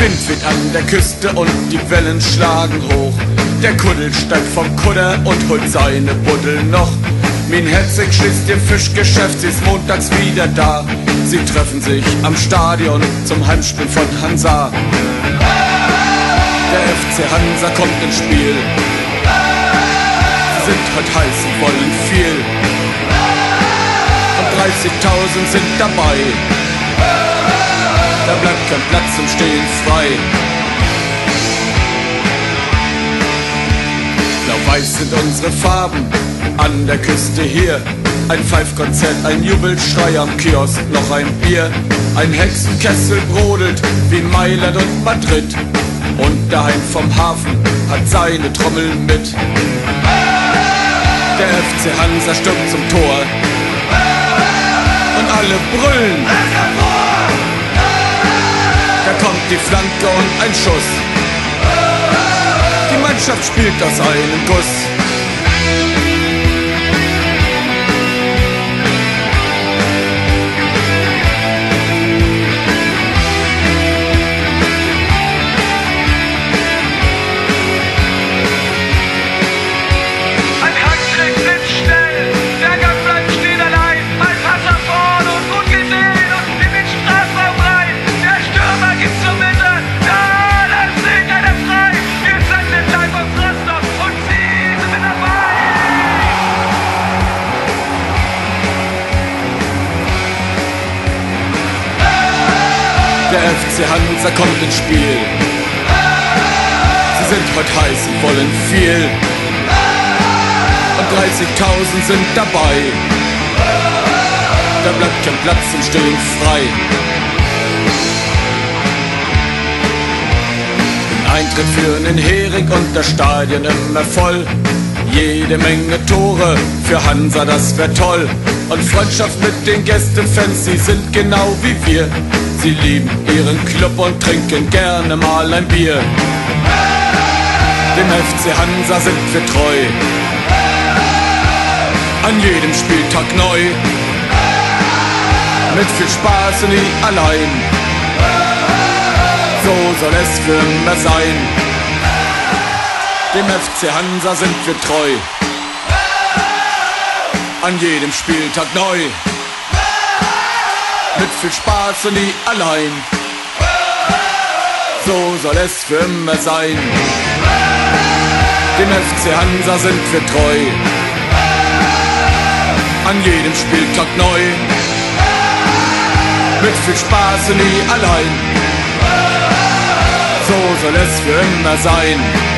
Wind weht an der Küste und die Wellen schlagen hoch. Der Kuddel steigt vom Kudder und holt seine Buddel noch. Min Hetzig schließt ihr Fischgeschäft, sie ist montags wieder da. Sie treffen sich am Stadion zum Heimspiel von Hansa. Der FC Hansa kommt ins Spiel. Sie sind heute heiß und wollen viel. Und 30.000 sind dabei. Da bleibt kein Platz zum Stehen frei. Blau-Weiß sind unsere Farben an der Küste hier. Ein Pfeifkonzert, ein Jubelschrei am Kiosk, noch ein Bier. Ein Hexenkessel brodelt wie Mailand und Madrid. Und daheim vom Hafen hat seine Trommel mit. Der FC Hansa stürmt zum Tor. Und alle brüllen. Flanke und ein Schuss. Die Mannschaft spielt aus einem Guss. Der FC Hansa kommt ins Spiel. Sie sind heute heiß und wollen viel. Und 30.000 sind dabei. Da bleibt kein Platz zum Stillen frei. Eintritt für einen Hering und das Stadion immer voll. Jede Menge Tore für Hansa, das wär toll. Und Freundschaft mit den Gästefans, sie sind genau wie wir. Sie lieben ihren Club und trinken gerne mal ein Bier. Dem FC Hansa sind wir treu. An jedem Spieltag neu. Mit viel Spaß und nie allein. So soll es für immer sein. Dem FC Hansa sind wir treu. An jedem Spieltag neu mit viel Spaß und nie allein. So soll es für immer sein. Dem FC Hansa sind wir treu. An jedem Spieltag neu. Mit viel Spaß und nie allein. So soll es für immer sein.